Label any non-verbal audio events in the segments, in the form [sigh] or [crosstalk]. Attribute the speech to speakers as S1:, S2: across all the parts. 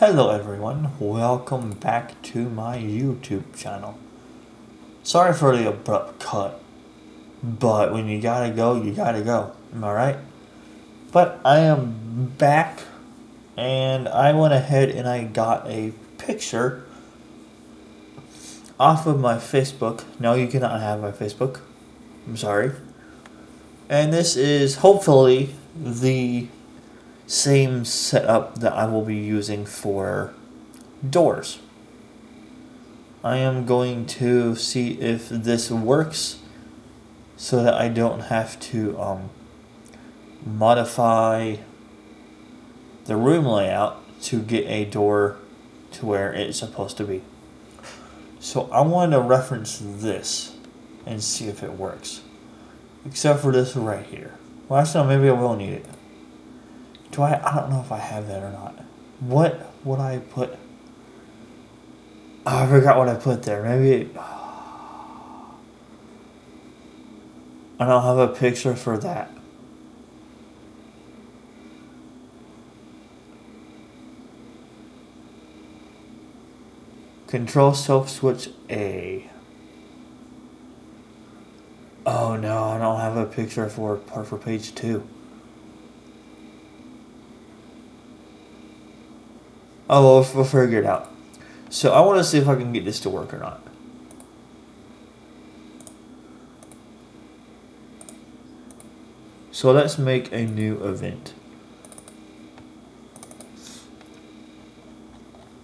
S1: Hello everyone, welcome back to my YouTube channel. Sorry for the abrupt cut, but when you gotta go, you gotta go. Am I right? But I am back, and I went ahead and I got a picture off of my Facebook. No, you cannot have my Facebook. I'm sorry. And this is hopefully the same setup that I will be using for doors. I am going to see if this works so that I don't have to um, modify the room layout to get a door to where it's supposed to be. So I want to reference this and see if it works. Except for this right here. Well, actually, maybe I will need it. Do I? I don't know if I have that or not. What would I put? Oh, I forgot what I put there. Maybe. I don't have a picture for that. Control self switch A. Oh no, I don't have a picture for part for page two. Oh, well, figure it out. So I want to see if I can get this to work or not. So let's make a new event.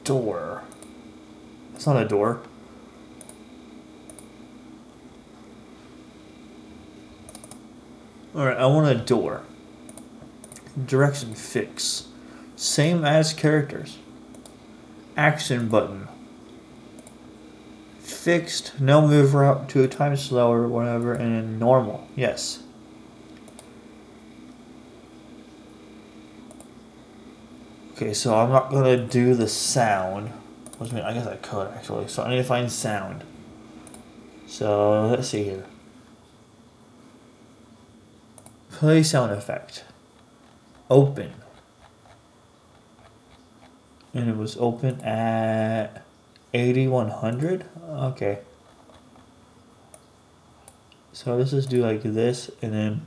S1: Door. It's not a door. Alright, I want a door. Direction fix. Same as characters. Action button. Fixed, no move to a time slower, whatever, and normal. Yes. Okay, so I'm not gonna do the sound. Which mean, I guess I could actually. So I need to find sound. So let's see here. Play sound effect. Open. And it was open at 8100. Okay. So let's just do like this and then.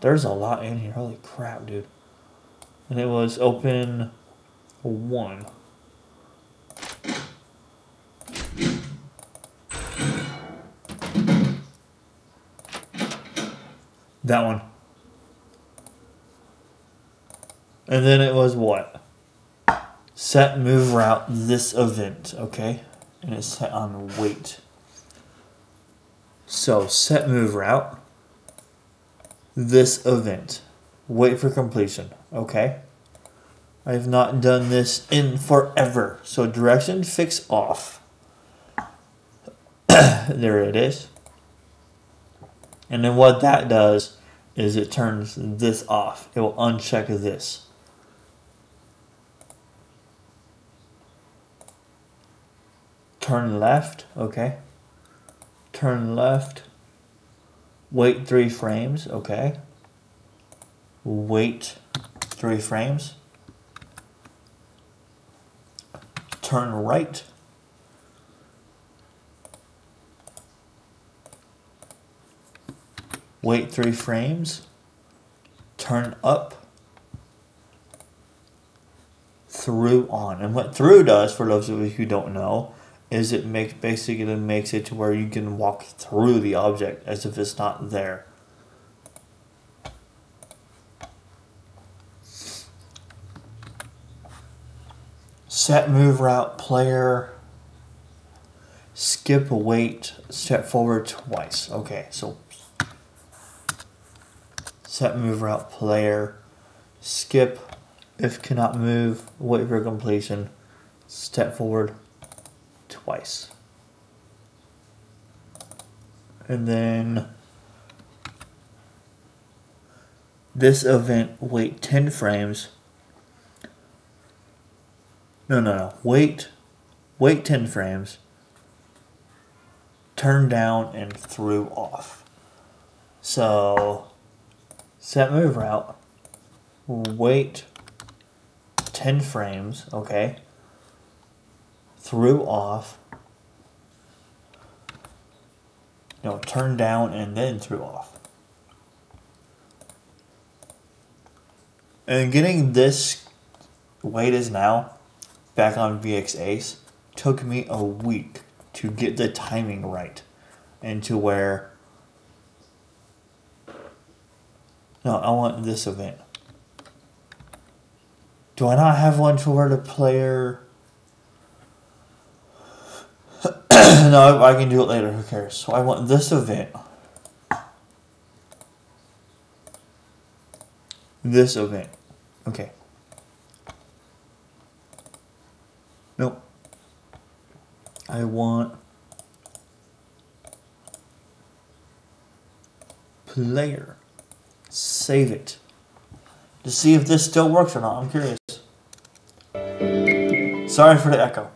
S1: There's a lot in here. Holy crap, dude. And it was open one. That one. And then it was what? Set move route this event, okay? And it's set on wait. So set move route this event. Wait for completion, okay? I have not done this in forever. So direction fix off. [coughs] there it is. And then what that does is it turns this off. It will uncheck this. Turn left, okay. Turn left. Wait three frames, okay. Wait three frames. Turn right. Wait three frames. Turn up. Through on. And what through does, for those of you who don't know, is it makes basically makes it to where you can walk through the object as if it's not there. Set move route player. Skip wait. Step forward twice. Okay, so set move route player. Skip if cannot move wait for completion. Step forward twice. And then this event, wait 10 frames. No, no, no. Wait, wait 10 frames. Turn down and through off. So, set move route. Wait 10 frames, okay? Through off. No, turned down and then through off. And getting this it is now back on VX Ace took me a week to get the timing right and to where no I want this event do I not have one to where the player no I can do it later who cares so I want this event this event okay Nope. I want player. Save it. To see if this still works or not. I'm curious. Sorry for the echo.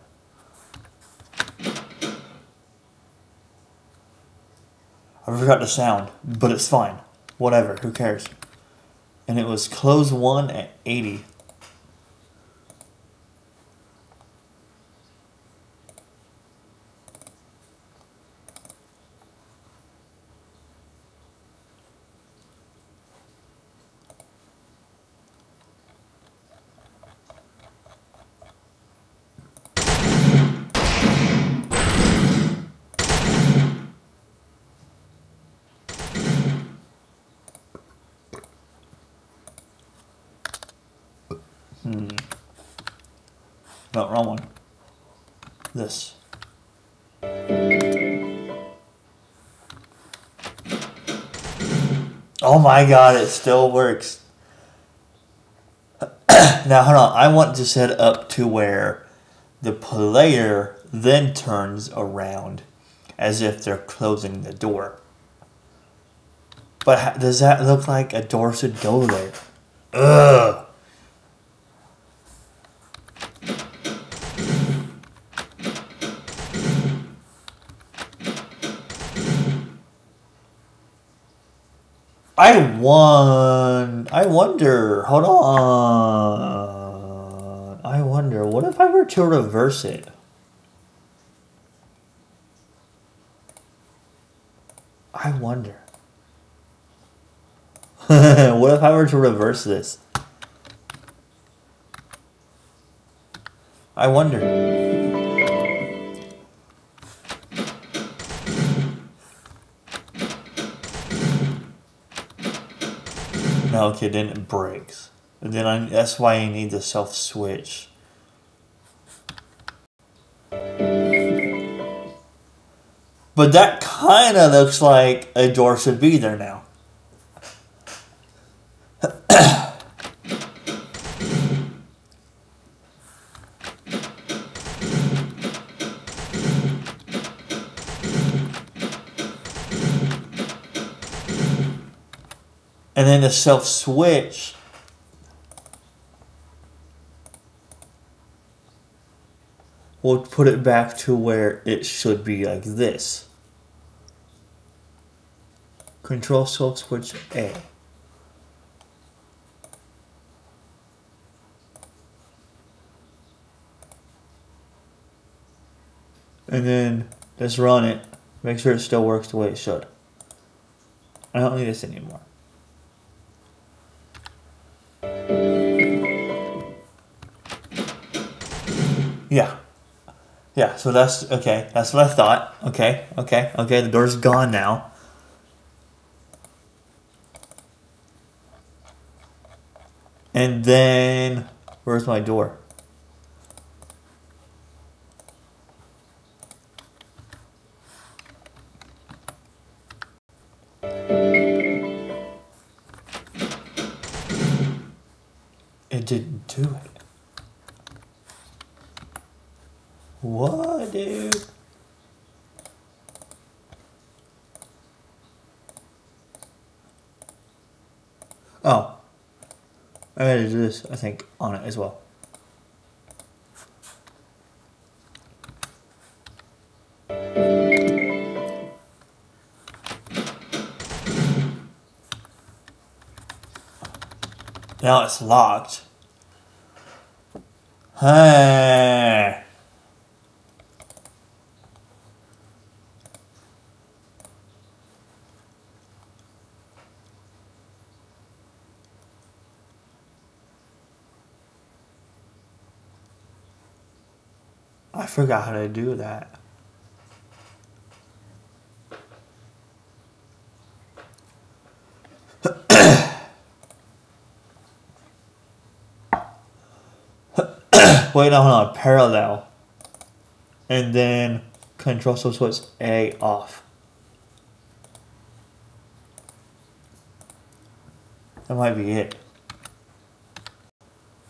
S1: I forgot the sound, but it's fine. Whatever, who cares? And it was close one at 80. Mm. No, wrong one. This. Oh my god, it still works. [clears throat] now, hold on. I want to set up to where the player then turns around as if they're closing the door. But does that look like a door should go there? Ugh. Won. I wonder. Hold on. I wonder. What if I were to reverse it? I wonder. [laughs] what if I were to reverse this? I wonder. Okay, then it breaks. And then I, that's why you need the self switch. But that kind of looks like a door should be there now. And then the self switch will put it back to where it should be like this. Control self switch A. And then just run it. Make sure it still works the way it should. I don't need this anymore. Yeah. Yeah, so that's okay. That's what I thought. Okay, okay, okay. The door's gone now. And then, where's my door? As well. Now it's locked. Hey. I forgot how to do that. [coughs] Wait, no, hold on. Parallel. And then control so A off. That might be it.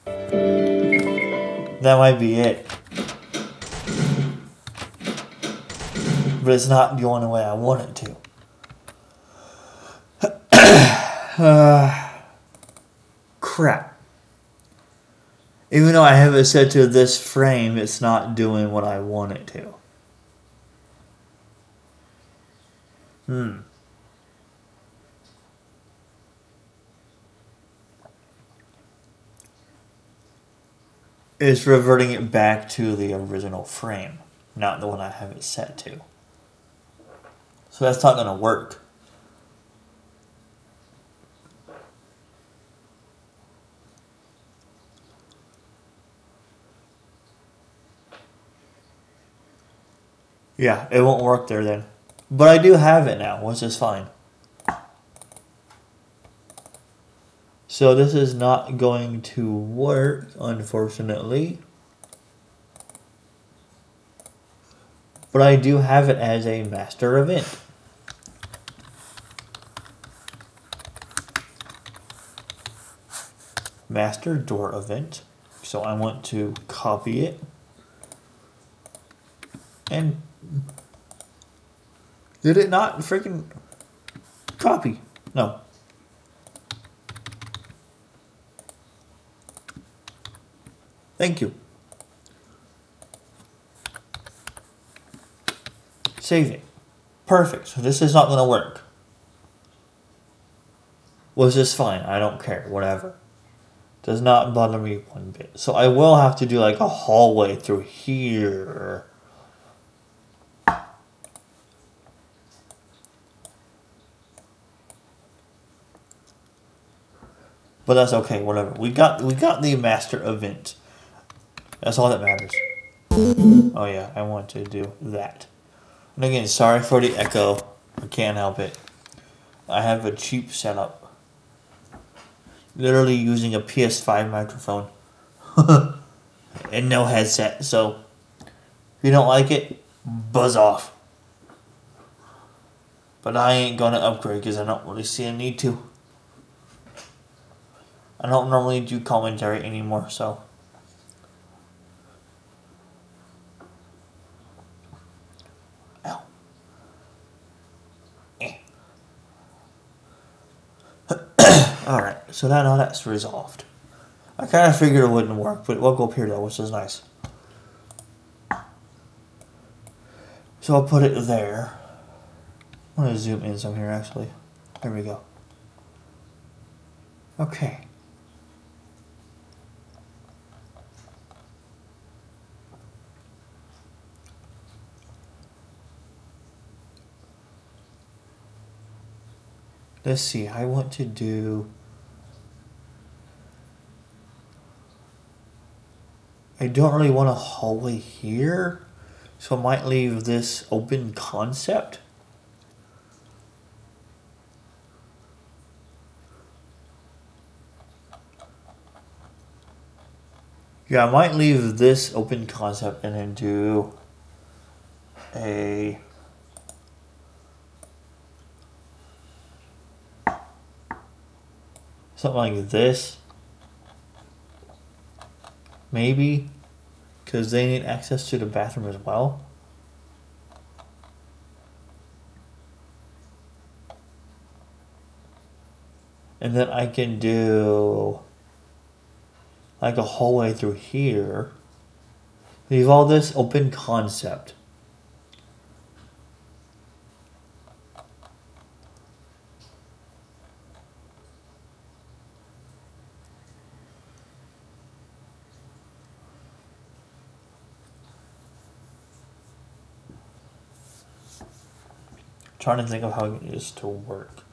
S1: That might be it. But it's not going the way I want it to. [coughs] uh, crap. Even though I have it set to this frame, it's not doing what I want it to. Hmm. It's reverting it back to the original frame, not the one I have it set to. So that's not going to work. Yeah, it won't work there then. But I do have it now, which is fine. So this is not going to work, unfortunately. But I do have it as a master event. Master door event. So I want to copy it and did it not freaking copy? No. Thank you. Save it. Perfect. So this is not going to work. Was this fine? I don't care. Whatever. Does not bother me one bit. So I will have to do like a hallway through here. But that's okay, whatever. We got we got the master event. That's all that matters. Oh yeah, I want to do that. And again, sorry for the echo. I can't help it. I have a cheap setup. Literally using a PS5 microphone. [laughs] and no headset, so if you don't like it, buzz off. But I ain't gonna upgrade because I don't really see a need to. I don't normally do commentary anymore, so. Ow. Eh. [coughs] Alright, so that now that's resolved. I kind of figured it wouldn't work, but it will go up here though, which is nice. So I'll put it there. I'm going to zoom in some here actually. There we go. Okay. let's see, I want to do. I don't really want a hallway here, so I might leave this open concept. Yeah, I might leave this open concept and then do a Something like this. Maybe. Because they need access to the bathroom as well. And then I can do like a hallway through here. Leave all this open concept. Trying to think of how it is to work.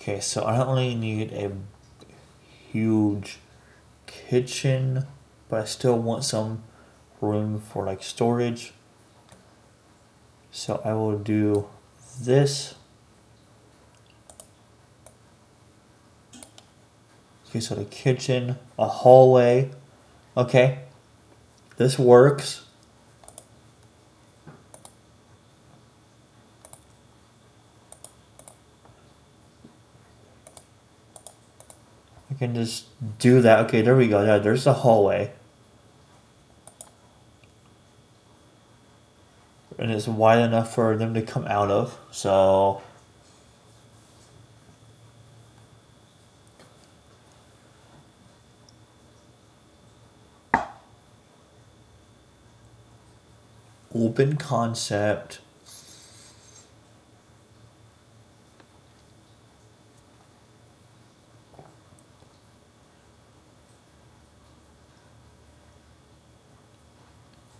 S1: Okay, so I really need a huge kitchen, but I still want some room for like storage. So I will do this. Okay, so the kitchen, a hallway. Okay, this works. Can just do that. Okay, there we go. Yeah, there's the hallway. And it's wide enough for them to come out of. So open concept.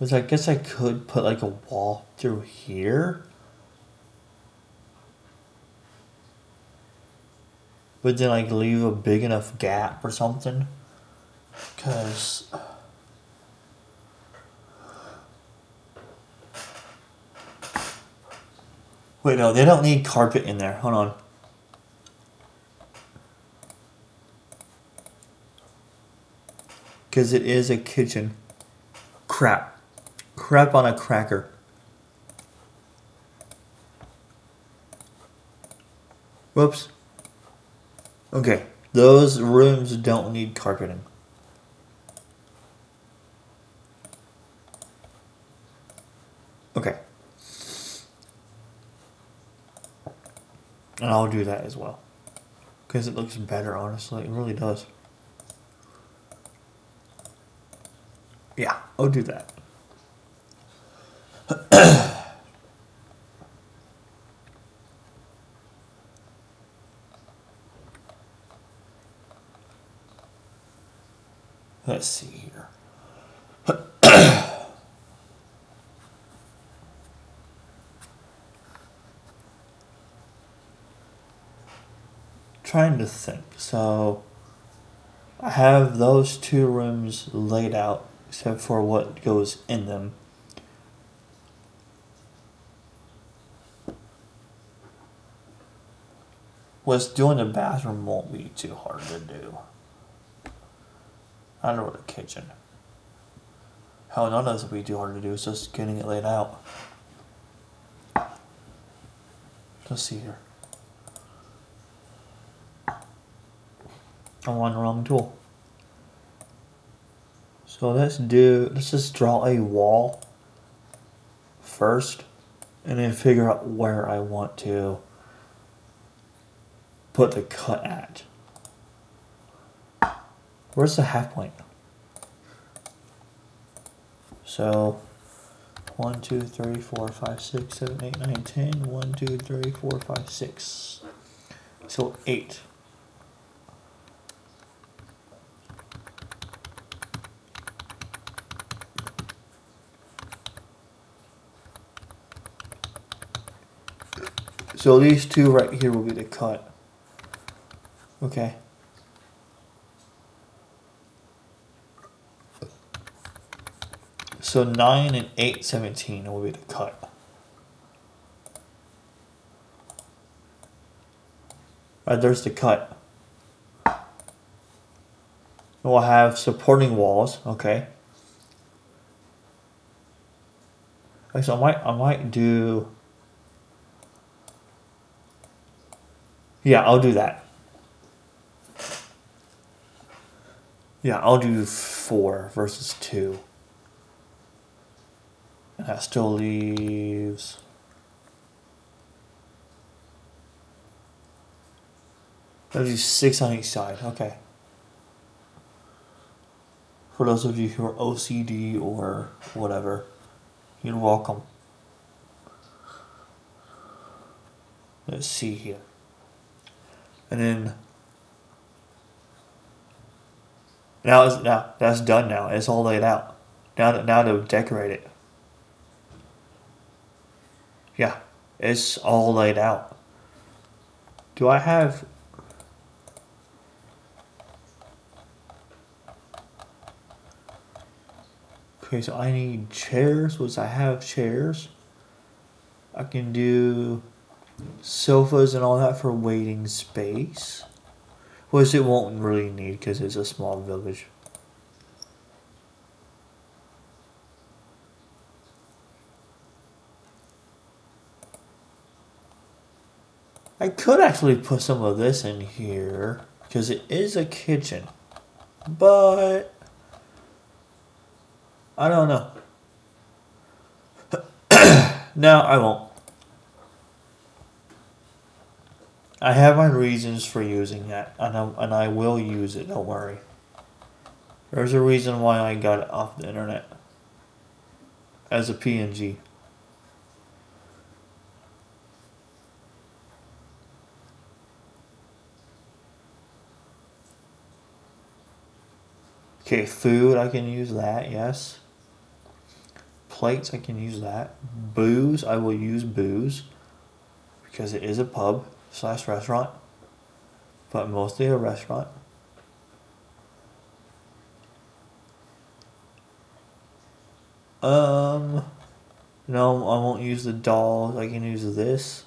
S1: Which I guess I could put like a wall through here. But then like leave a big enough gap or something. Cause Wait, no, they don't need carpet in there. Hold on. Because it is a kitchen. Crap. Crap on a cracker. Whoops. Okay, those rooms don't need carpeting. Okay. And I'll do that as well. Because it looks better, honestly. It really does. Yeah, I'll do that. [coughs] Let's see here. [coughs] Trying to think. So I have those two rooms laid out except for what goes in them. Was doing the bathroom won't be too hard to do. I know the kitchen. Hell, none of this will be too hard to do. It's just getting it laid out. Let's see here. I'm on the wrong tool. So let's do, let's just draw a wall first and then figure out where I want to put the cut at. Where's the half point? So, 1, 2, 3, 4, 5, 6, 7, 8, 9, 10. 1, 2, 3, 4, 5, 6. So, 8. So these two right here will be the cut. Okay. So 9 and 8, 17 will be the cut. Right, there's the cut. We'll have supporting walls, okay. Okay, so I might I might do Yeah, I'll do that. Yeah, I'll do four versus two. And that still leaves. That leaves six on each side. Okay. For those of you who are OCD or whatever, you're welcome. Let's see here. And then now, it's, now that's done. Now it's all laid out. Now, now to decorate it. Yeah, it's all laid out. Do I have Okay, so I need chairs, which I have chairs. I can do sofas and all that for waiting space. Which it won't really need because it's a small village. I could actually put some of this in here because it is a kitchen. But I don't know. [coughs] no, I won't. I have my reasons for using that, and I, and I will use it, don't worry. There's a reason why I got it off the internet as a PNG. Okay, food, I can use that, yes. Plates, I can use that. Booze, I will use booze because it is a pub slash restaurant, but mostly a restaurant. Um, no, I won't use the dolls. I can use this.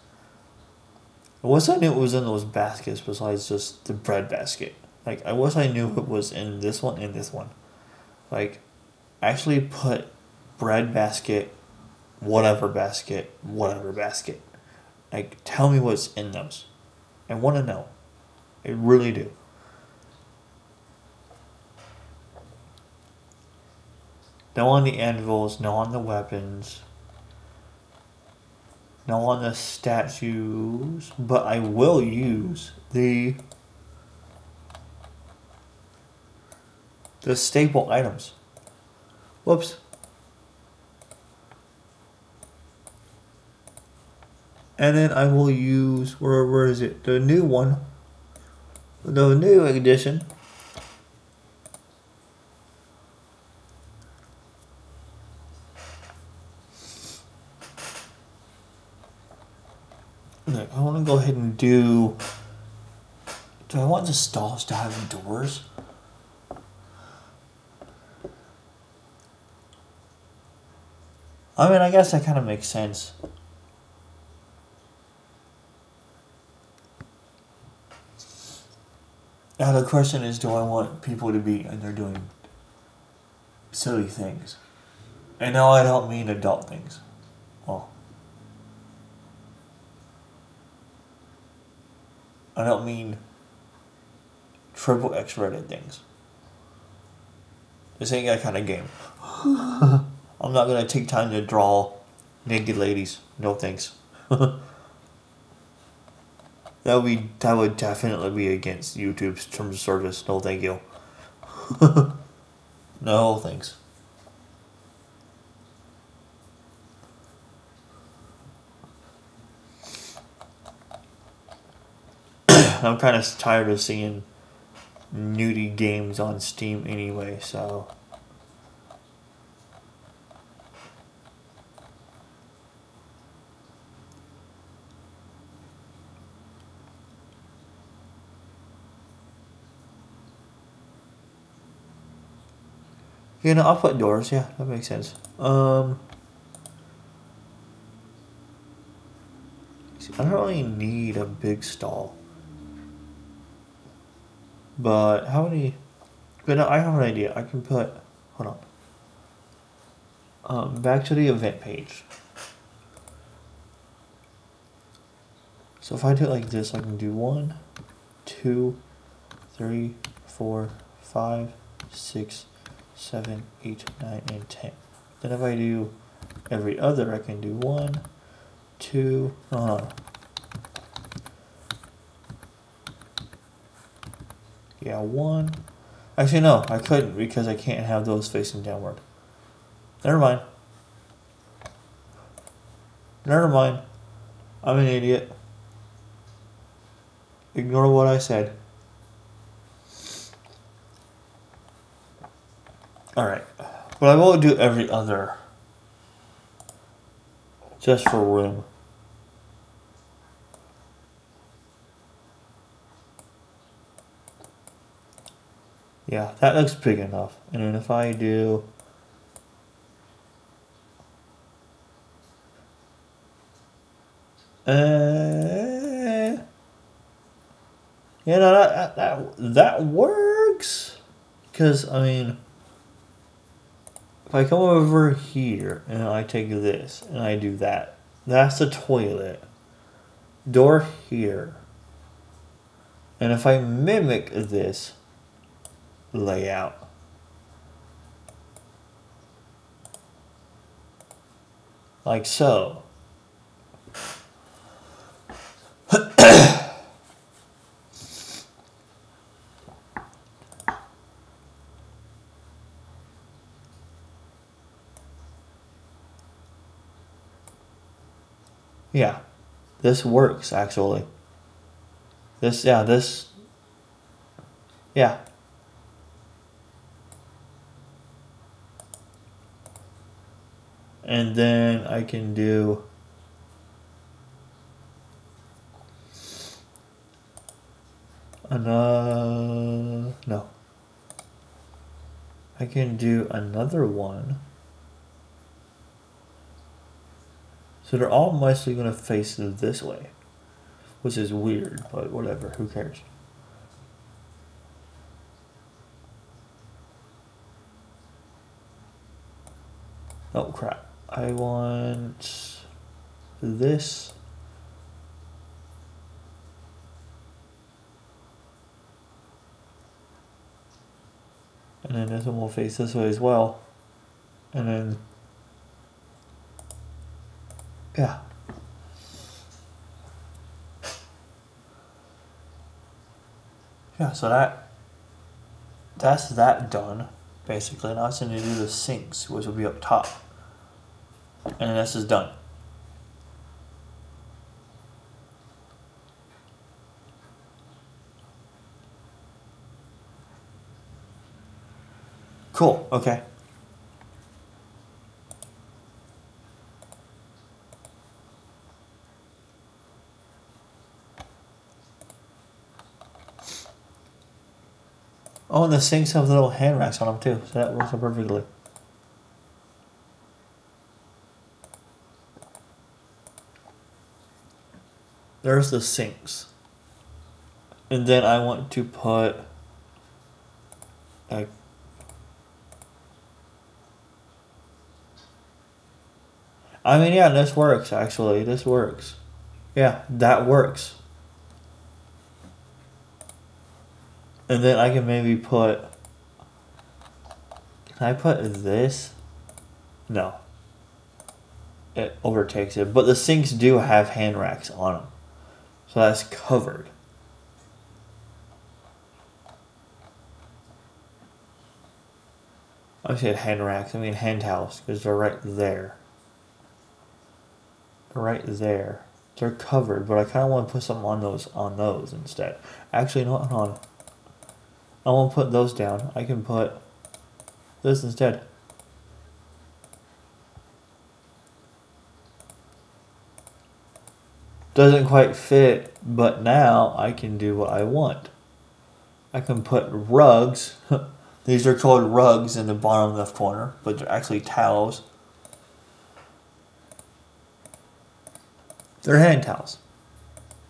S1: I wish I knew it was in those baskets besides just the bread basket. Like I wish I knew it was in this one and this one. Like actually put bread basket, whatever basket, whatever basket. Like tell me what's in those. I want to know. I really do. No on the anvils, no on the weapons, no on the statues, but I will use the the staple items. Whoops. And then I will use, where, where is it? The new one. The new edition. Look, I want to go ahead and do. Do I want the stalls to have doors? I mean, I guess that kind of makes sense. Now the question is, do I want people to be and they're doing silly things? And now I don't mean adult things. Well, I don't mean triple X rated things. This ain't that kind of game. [laughs] I'm not gonna take time to draw naked ladies. No thanks. [laughs] that would be that would definitely be against YouTube's terms of service. No thank you. [laughs] no thanks. [clears throat] I'm kind of tired of seeing nudie games on Steam anyway, so You know, I'll put doors. Yeah, that makes sense. Um, I don't really need a big stall. But how many? But no, I have an idea. I can put. Hold on. Um, back to the event page. So if I do it like this, I can do one, two, three, four, five, six, 7, 8, 9, and 10. Then if I do every other, I can do 1, 2, uh, yeah, 1. Actually, no, I couldn't because I can't have those facing downward. Never mind. Never mind. I'm an idiot. Ignore what I said. All right, but I will do every other just for room. Yeah, that looks big enough. And then if I do Uh, you know that that that works, because I mean, if I come over here and I take this and I do that, that's the toilet. Door here. And if I mimic this layout, like so. [clears throat] Yeah, this works actually. This, yeah, this, yeah. And then I can do another, no. I can do another one. So they're all mostly going to face this way, which is weird, but whatever, who cares? Oh crap, I want this. And then this one will face this way as well. And then yeah. Yeah, so that that's that done, basically. Now I just need to do the sinks, which will be up top. And this is done. Cool, okay. Oh, and the sinks have little hand racks on them too, so that works out perfectly. There's the sinks. And then I want to put like I mean yeah, this works actually. This works. Yeah, that works. And then I can maybe put. Can I put this? No. It overtakes it. But the sinks do have hand racks on them. So that's covered. I said hand racks, I mean hand towels, because they're right there. Right there. They're covered, but I kind of want to put something on those on those instead. Actually, no, hold on. I won't put those down. I can put this instead. Doesn't quite fit, but now I can do what I want. I can put rugs. [laughs] These are called rugs in the bottom left corner, but they're actually towels. They're hand towels.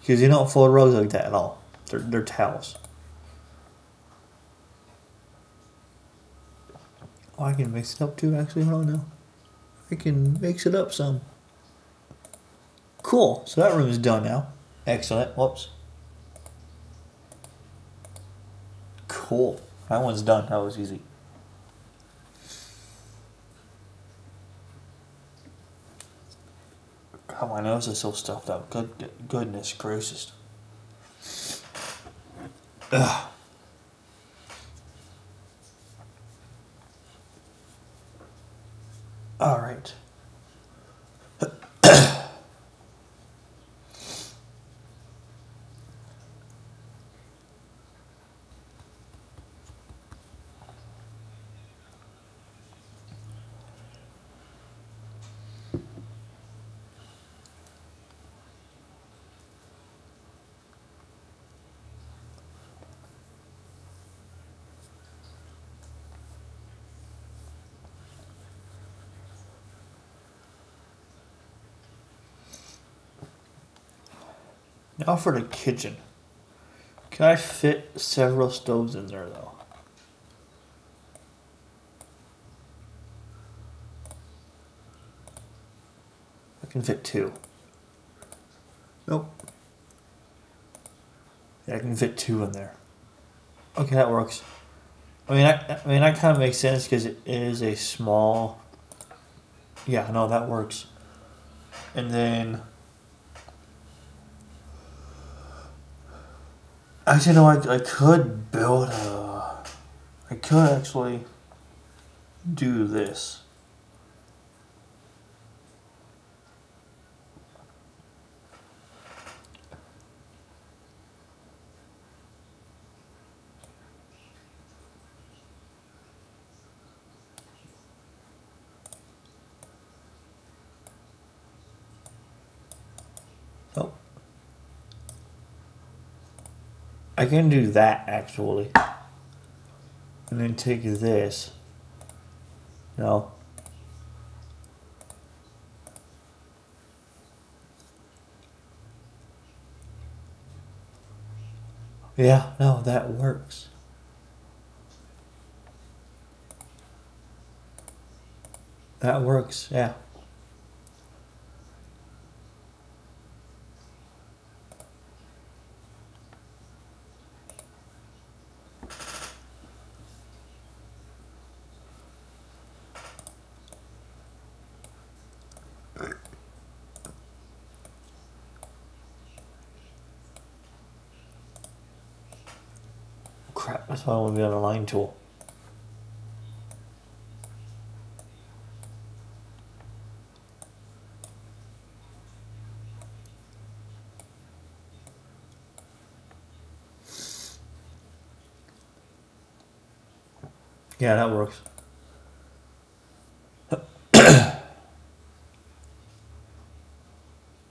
S1: Because you don't fold rugs like that at all. They're, they're towels. Oh, I can mix it up too, actually. Hold on now. I can mix it up some. Cool. So that room is done now. Excellent. Whoops. Cool. That one's done. That was easy. God, my nose is so stuffed up. Good, goodness gracious. Ugh. All right. Now for the kitchen. Can I fit several stoves in there though? I can fit two. Nope. Yeah, I can fit two in there. Okay, that works. I mean, I, I mean, that kind of makes sense because it is a small. Yeah, no, that works. And then. Actually, no, I, I could build a. I could actually do this. Oh. I can do that actually. And then take this. No. Yeah, no, that works. That works, yeah. I want to be on a line tool. Yeah, that works. [coughs]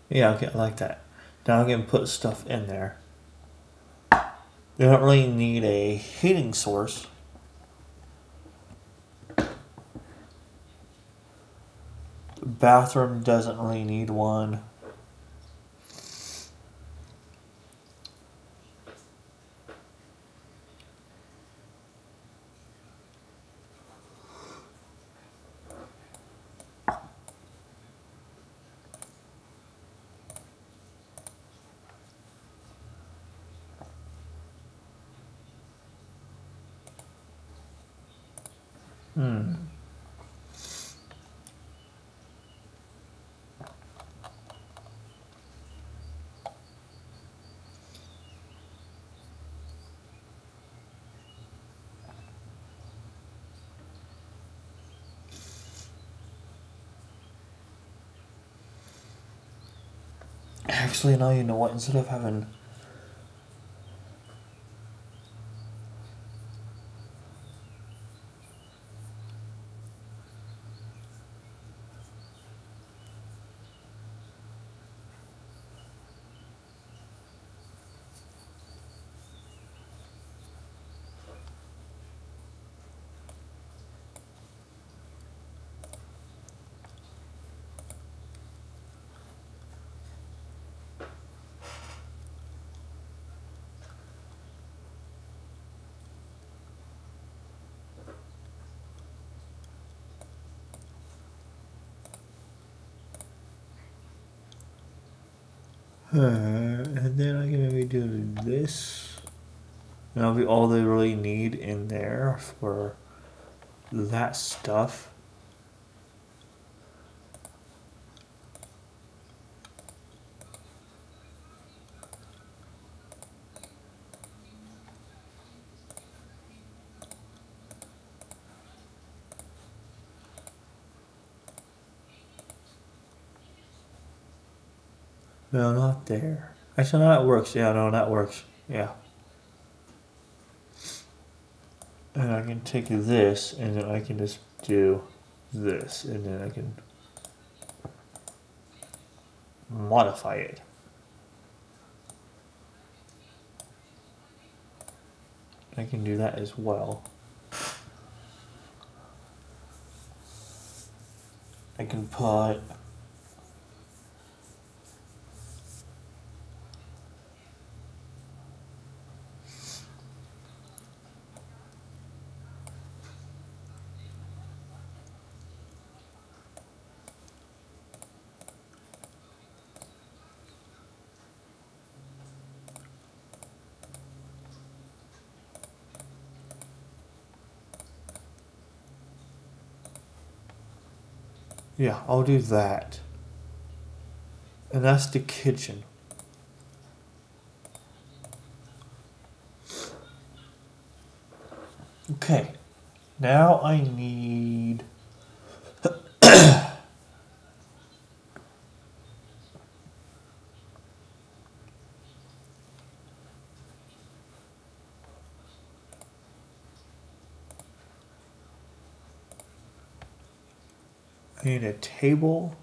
S1: yeah, okay, I like that. Now I can put stuff in there. You don't really need a heating source. The bathroom doesn't really need one. Hmm. Actually, now you know what? Instead of having Uh, and then I can maybe do this. That'll be all they really need in there for that stuff. No, not there. Actually, no, that works. Yeah, no, that works. Yeah. And I can take this, and then I can just do this, and then I can modify it. I can do that as well. I can put Yeah, I'll do that. And that's the kitchen. Okay. Now I need I need a table.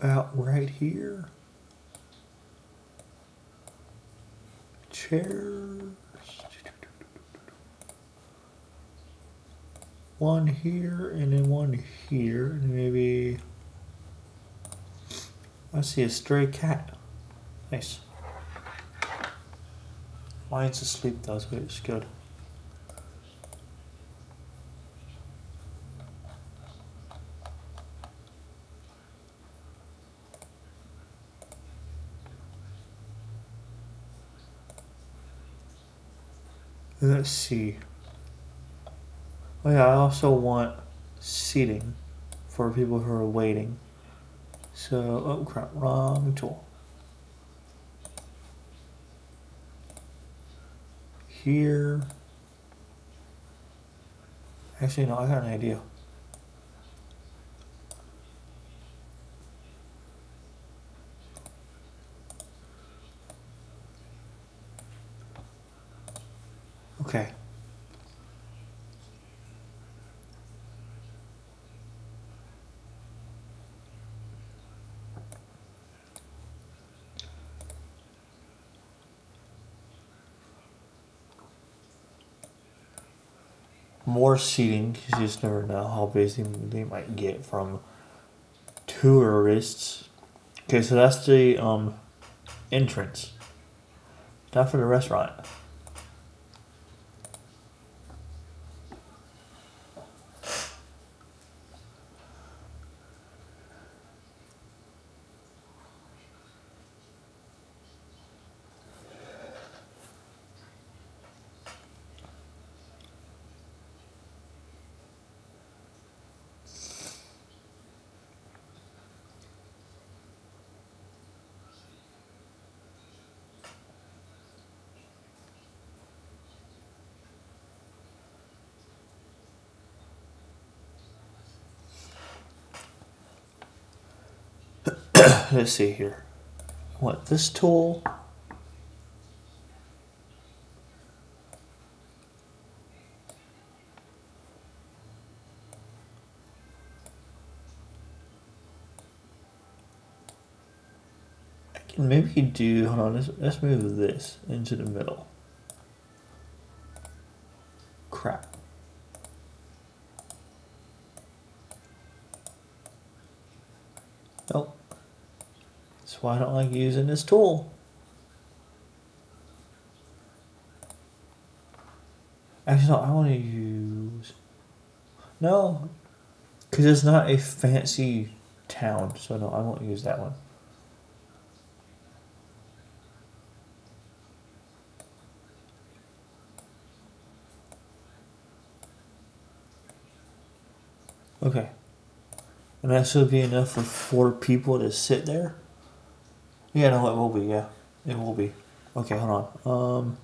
S1: About right here. Chairs. One here and then one here. And maybe. I see a stray cat. Nice. Mine's asleep though, so it's good. Let's see. Oh yeah, I also want seating for people who are waiting. So, oh crap, wrong tool. Here. Actually, no, I got an idea. Okay. More seating, 'cause you just never know how busy they might get from tourists. Okay, so that's the um entrance. Now for the restaurant. [coughs] Let's see here. What this tool? I can maybe do. Hold on. Let's, let's move this into the middle. Crap. Nope. That's why I don't like using this tool. Actually, no, I want to use. No, because it's not a fancy town, so no, I won't use that one. Okay. And that should be enough for four people to sit there? Yeah, no, it will be, yeah. It will be. Okay, hold on. Um.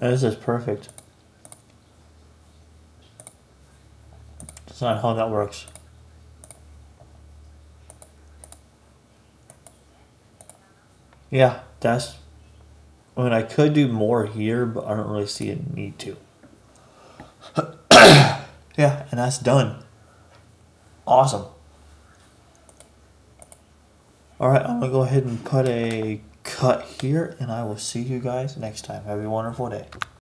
S1: This is perfect. That's not how that works. Yeah, that's. I mean, I could do more here, but I don't really see a need to. [coughs] yeah, and that's done. Awesome. Alright, I'm going to go ahead and put a cut here, and I will see you guys next time. Have a wonderful day.